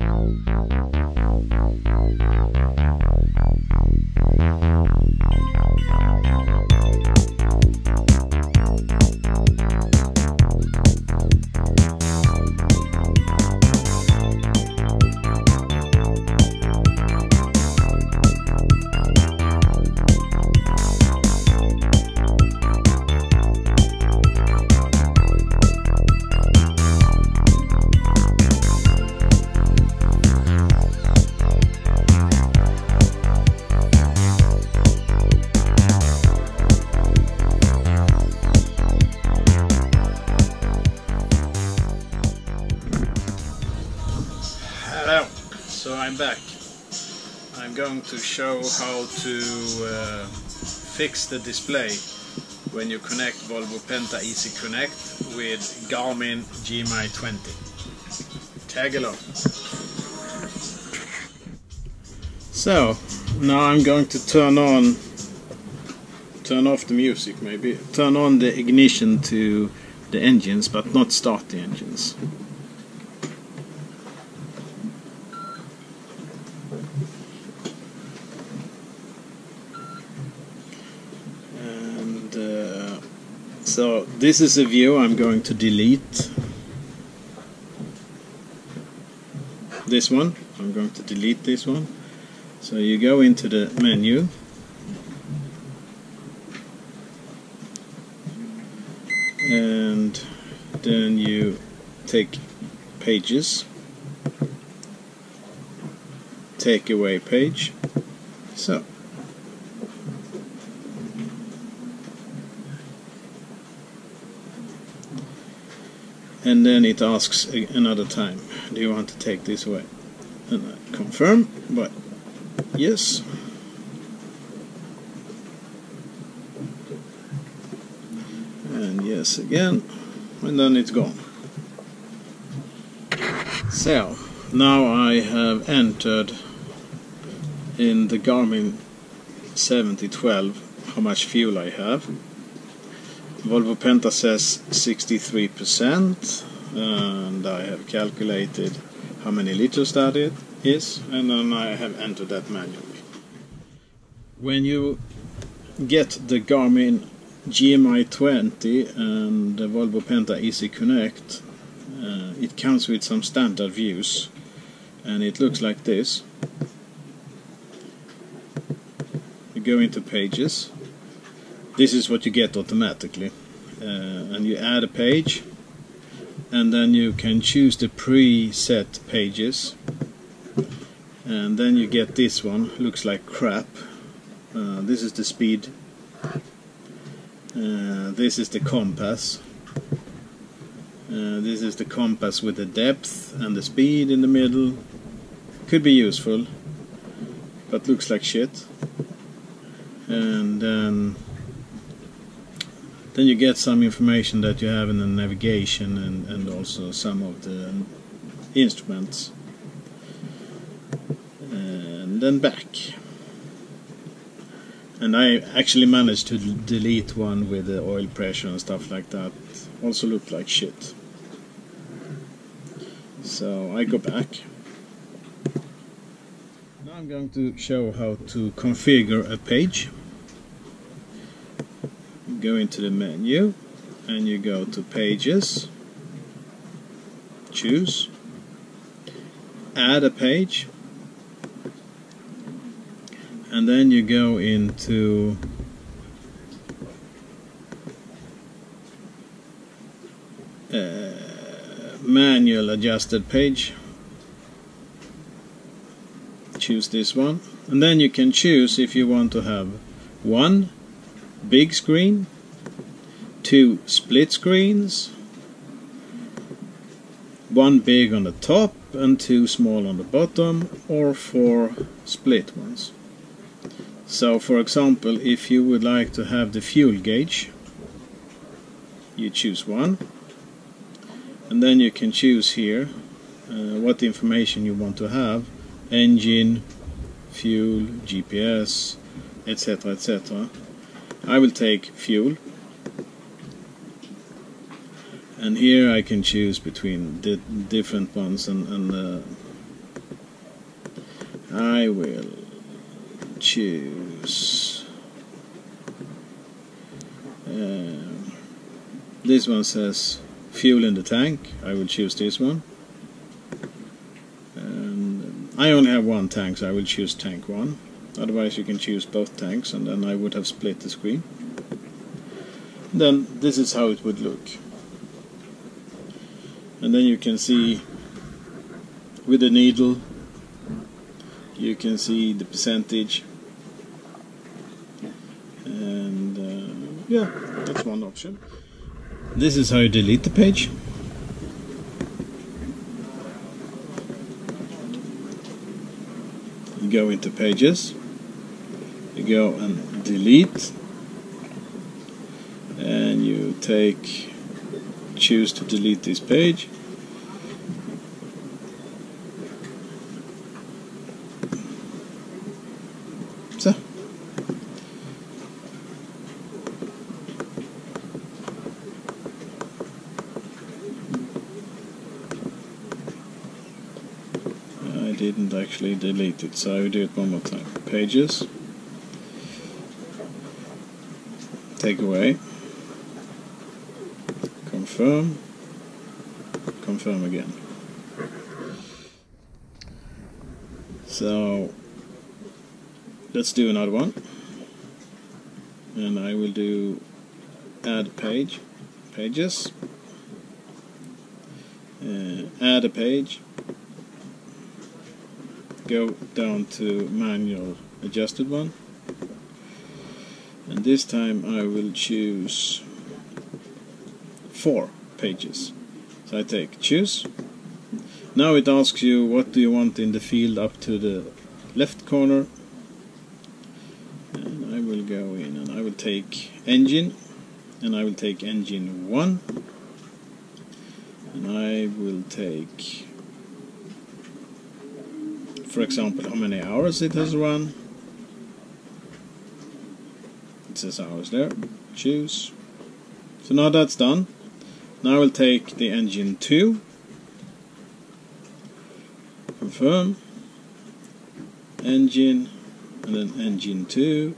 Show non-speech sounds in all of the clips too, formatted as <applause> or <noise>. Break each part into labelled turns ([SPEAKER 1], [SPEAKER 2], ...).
[SPEAKER 1] Hello, to show how to uh, fix the display when you connect Volvo Penta Easy Connect with Garmin GMI 20. Tag along. So, now I'm going to turn on, turn off the music maybe, turn on the ignition to the engines but not start the engines. and uh, so this is a view I'm going to delete. This one I'm going to delete this one. So you go into the menu. And then you take pages. Take away page. So and then it asks another time do you want to take this away? And I confirm but yes. And yes again and then it's gone. So now I have entered in the Garmin 7012 how much fuel I have Volvo Penta says 63% and I have calculated how many liters that it is and then I have entered that manually. When you get the Garmin GMI 20 and the Volvo Penta Easy Connect uh, it comes with some standard views and it looks like this. You go into pages this is what you get automatically. Uh, and you add a page and then you can choose the preset pages. And then you get this one looks like crap. Uh, this is the speed. Uh, this is the compass. Uh, this is the compass with the depth and the speed in the middle. Could be useful but looks like shit. And then then you get some information that you have in the navigation and, and also some of the instruments. And then back. And I actually managed to delete one with the oil pressure and stuff like that. Also looked like shit. So I go back. Now I'm going to show how to configure a page go into the menu and you go to pages choose add a page and then you go into uh, manual adjusted page. Choose this one. And then you can choose if you want to have one big screen two split screens. One big on the top and two small on the bottom or four split ones. So for example if you would like to have the fuel gauge you choose one. And then you can choose here uh, what information you want to have. Engine fuel GPS etc etc I will take fuel and here I can choose between the different ones and, and uh, I will choose um, this one says fuel in the tank. I will choose this one. And I only have one tank so I will choose tank 1 otherwise you can choose both tanks and then I would have split the screen. Then this is how it would look and then you can see with the needle you can see the percentage. And uh, yeah that's one option. This is how you delete the page. You go into pages. You go and delete. And you take choose to delete this page. So. I didn't actually delete it so I will do it one more time. Pages. Take away confirm. Confirm again. So let's do another one. And I will do add page pages. Uh, add a page. Go down to manual adjusted one. And this time I will choose four pages. So I take choose. Now it asks you what do you want in the field up to the left corner? And I will go in and I will take engine. And I will take engine 1 and I will take for example how many hours it has run? It says hours there. Choose. So now that's done now I will take the engine 2 confirm. Engine and then engine 2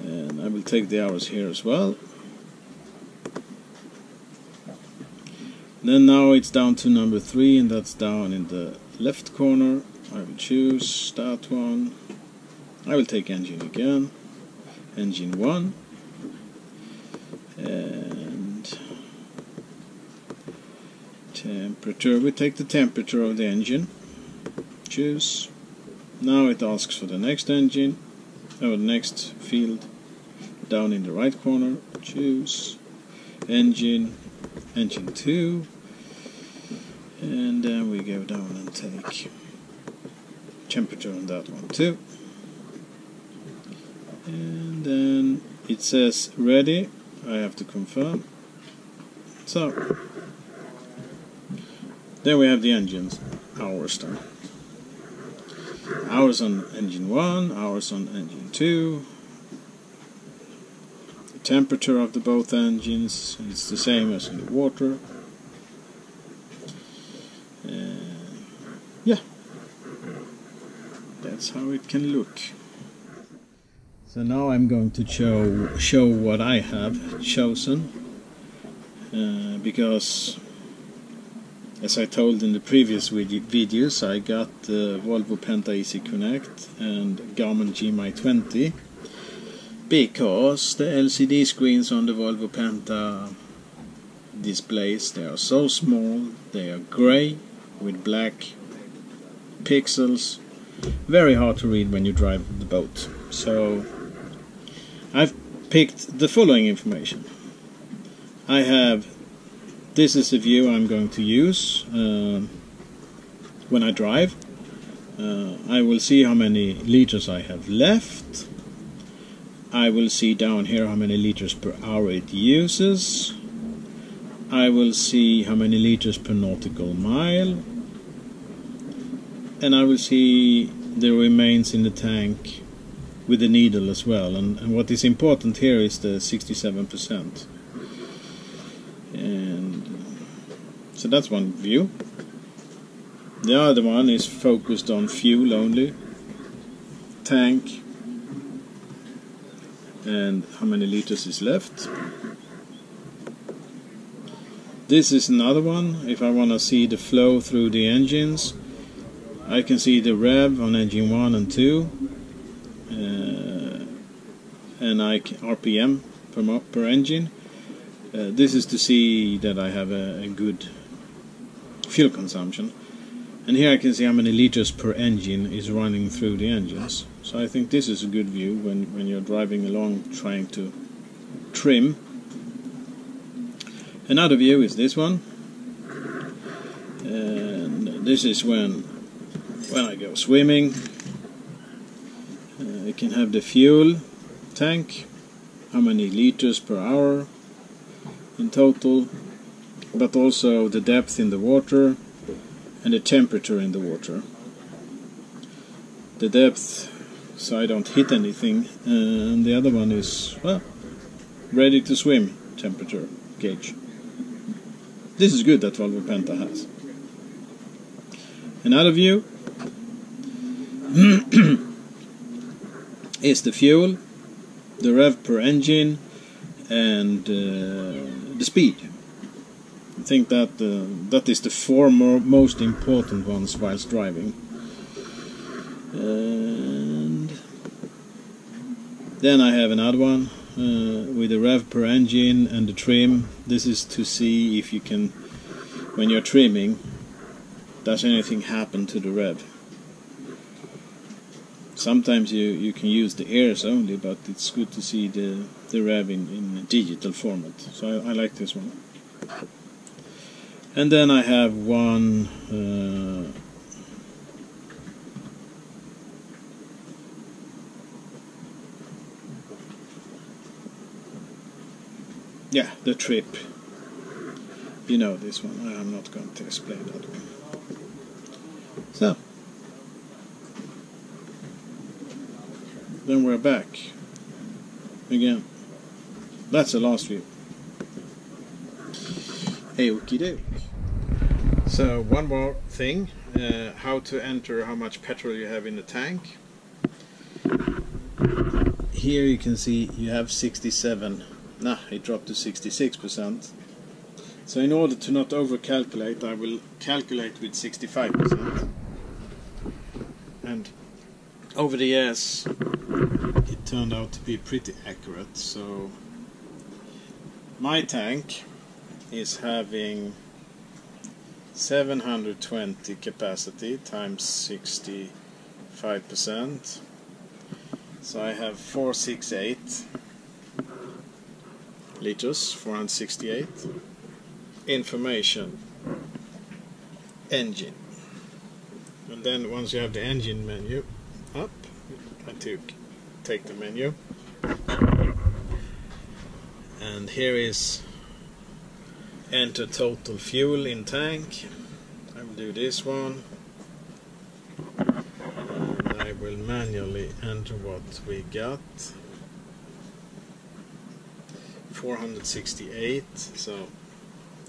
[SPEAKER 1] and I will take the hours here as well. Then now it's down to number 3 and that's down in the left corner. I will choose that one. I will take engine again. Engine 1 temperature. We take the temperature of the engine. Choose. Now it asks for the next engine the next field down in the right corner. Choose. Engine. Engine 2 and then we go down and take temperature on that one too. And then it says ready. I have to confirm. So then we have the engines. Hours then hours on engine 1 hours on engine 2 the temperature of the both engines is the same as in the water. Yeah. That's how it can look. So now I'm going to show show what I have chosen uh, because as I told in the previous videos I got the Volvo Penta Easy Connect and Garmin GMI 20 because the LCD screens on the Volvo Penta displays they are so small they are grey with black pixels very hard to read when you drive the boat. So I've picked the following information. I have this is the view I'm going to use uh, when I drive. Uh, I will see how many liters I have left. I will see down here how many liters per hour it uses. I will see how many liters per nautical mile. And I will see the remains in the tank with the needle as well. And, and what is important here is the 67% and so that's one view The other one is focused on fuel only, tank, and how many liters is left. This is another one. If I want to see the flow through the engines, I can see the rev on engine 1 and 2, uh, and I RPM per, per engine. Uh, this is to see that I have a, a, good fuel consumption. And here I can see how many liters per engine is running through the engines. So I think this is a good view when, when you're driving along trying to trim Another view is this one. And this is when when I go swimming. Uh, I can have the fuel tank, how many liters per hour in total, but also the depth in the water and the temperature in the water. The depth so I don't hit anything, and the other one is well, ready to swim temperature gauge. This is good that Volvo Penta has. Another <clears throat> view is the fuel, the rev per engine, and uh, the speed. I think that uh, that is the four most important ones whilst driving. And then I have another one uh, with the rev per engine and the trim. This is to see if you can, when you're trimming, does anything happen to the rev. Sometimes you, you can use the airs only, but it's good to see the, the rev in, in digital format. So I, I like this one. And then I have one uh, yeah, the trip. You know this one. I'm not going to explain that one. So, then we're back again. That's the last view. Hey, okie doke. So, one more thing uh, how to enter how much petrol you have in the tank. Here you can see you have 67 Nah, it dropped to 66%. So in order to not over-calculate, I will calculate with 65%. And over the years, it turned out to be pretty accurate. So my tank is having 720 capacity times 65%. So I have 468 liters 468 information engine and then once you have the engine menu up I took take the menu and here is enter total fuel in tank. I will do this one. And I will manually enter what we got. 468 so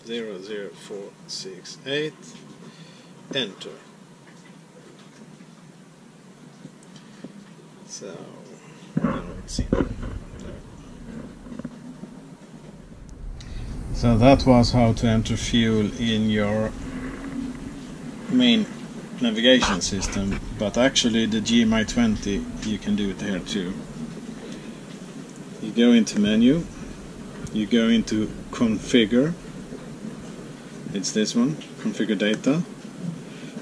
[SPEAKER 1] 00468 enter. So let's see so that was how to enter fuel in your main navigation system but actually the GMI 20 you can do it here too. You go into menu you go into configure it's this one configure data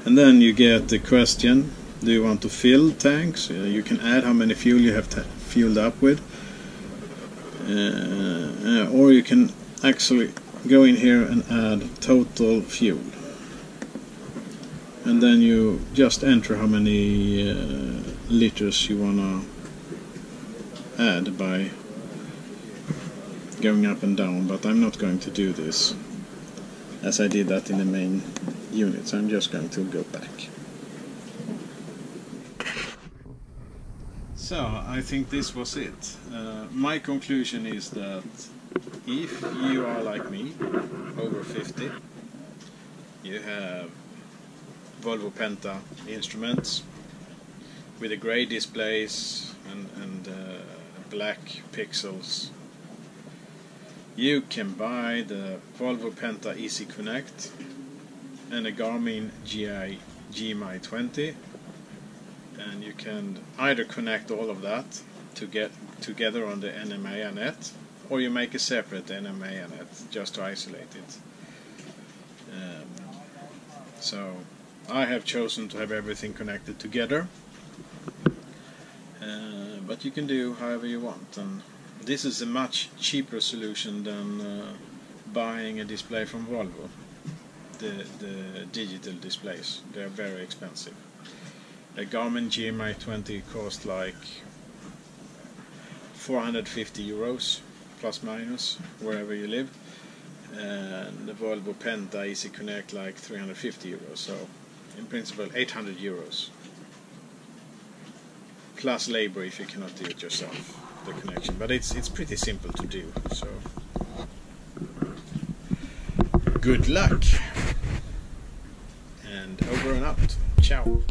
[SPEAKER 1] and then you get the question do you want to fill tanks? Uh, you can add how many fuel you have to filled up with. Uh, uh, or you can actually go in here and add total fuel and then you just enter how many uh, liters you want to add by going up and down, but I'm not going to do this as I did that in the main unit, so I'm just going to go back. So, I think this was it. Uh, my conclusion is that if you are like me, over 50, you have Volvo Penta instruments with the grey displays and, and uh, black pixels. You can buy the Volvo Penta Easy Connect and a Garmin GI GMI 20 and you can either connect all of that to get together on the NMEA net or you make a separate NMEA net just to isolate it. Um, so I have chosen to have everything connected together. Uh, but you can do however you want and this is a much cheaper solution than uh, buying a display from Volvo. The, the digital displays they're very expensive. A Garmin GMI 20 cost like 450 euros plus minus wherever you live. And the Volvo Penta Easy Connect like 350 euros. So in principle 800 euros. Plus labor if you cannot do it yourself the connection. But it's it's pretty simple to do so. Good luck. And over and out. Ciao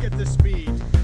[SPEAKER 1] Look at the speed.